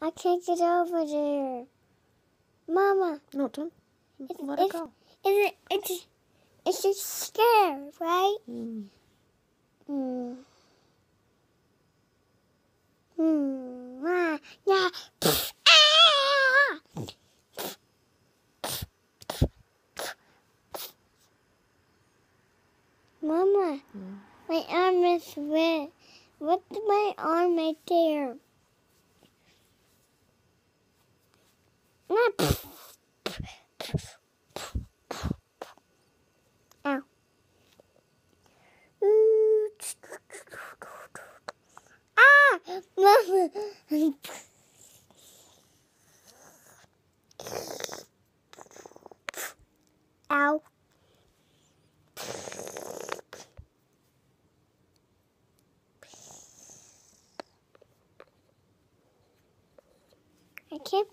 I can't get over there. Mama, No, don't It's- let it go. is it, it's, it's just scared, right? Mm. Hmm. Hmm. Ah, yeah. Ah! Mama, Mm. my arm is red. What's my arm right there? Ah, Ow. Ooh. Ah! Mama! Ow. I can't